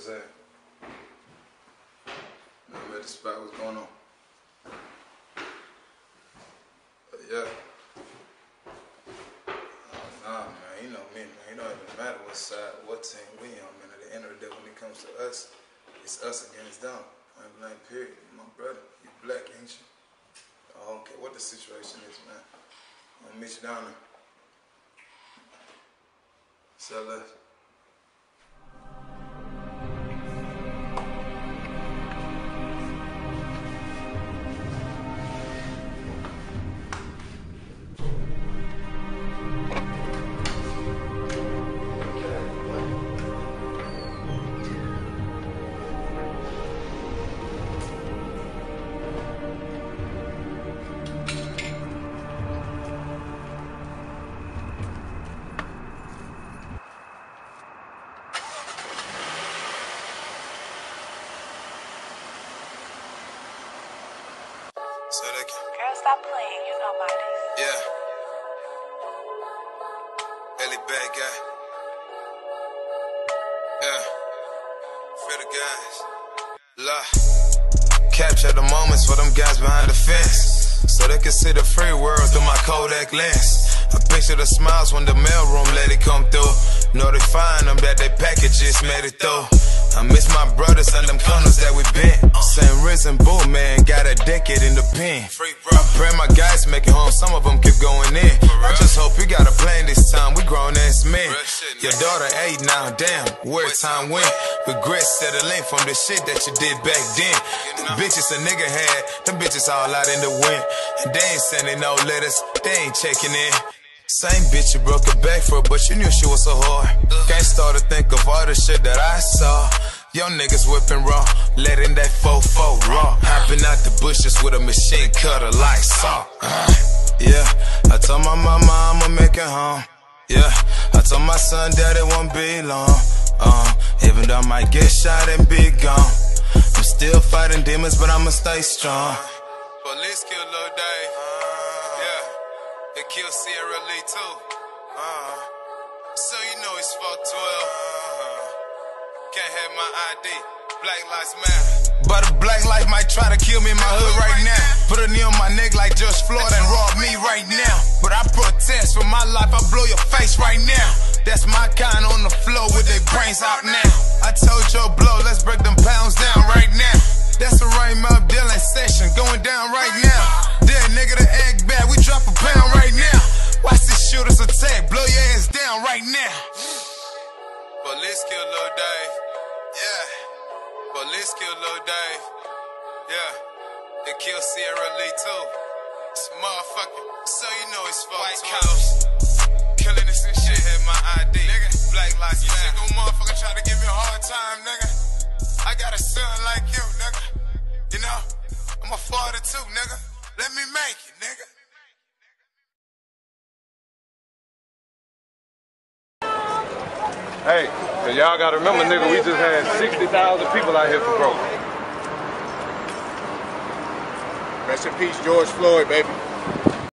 What's that? I'm at spot. What's going on? But yeah. Oh, nah, man. You know me, man. It don't even matter what side, what team we on, man. At the end of the day, when it comes to us, it's us against them. I ain't blank, period. My brother, you black, ain't you? I don't care what the situation is, man. I'm Mitch Downer. Sell us. Say they can. Girl, stop playing. You know my this. Yeah. Ellie bad guy. Yeah. For the guys. La. Capture the moments for them guys behind the fence. So they can see the free world through my Kodak lens. I picture the smiles when the mailroom let it come through. Know they find them that they packages made it through. I miss my brothers and going in. I just hope you got a plan this time, we grown ass men. Your daughter eight now, damn, where time went. Regret settling from the shit that you did back then. The bitches a nigga had, them bitches all out in the wind. And they ain't sending no letters, they ain't checking in. Same bitch you broke her back for, but you knew she was so hard. Can't start to think of all the shit that I saw. Young niggas whipping raw, letting that fofo raw. Hopping out the bushes with a machine cutter like saw. Uh, yeah, told my mama I'ma make it home. Yeah, I told my son that it won't be long. Um, even though I might get shot and be gone. I'm still fighting demons, but I'ma stay strong. Police kill Lil Dave. Yeah. They kill Sierra Lee too. Uh, so you know it's fuck 12. Uh, can't have my ID. Black lives matter. But a black life might try to kill me in my hood my life, I blow your face right now. That's my kind on the floor with their brains out now. I told Joe Blow, let's break them pounds down right now. That's a right Up Dylan session going down right now. Dead nigga, the egg bag, we drop a pound right now. Watch this shooters attack, blow your ass down right now. But let's kill Lil Dave. Yeah. But let's kill Lil Dave. Yeah. They kill Sierra Lee too. It's motherfucking. So you know it's fuck White Cops. Killing this and shit, had my ID. Nigga. Black lives matter. You nigga motherfucker try to give me a hard time, nigga. I got a son like you, nigga. You know? I'm a father too, nigga. Let me make it, nigga. Hey, and y'all gotta remember, nigga, we just had 60,000 people out here for broke. Rest in peace, George Floyd, baby.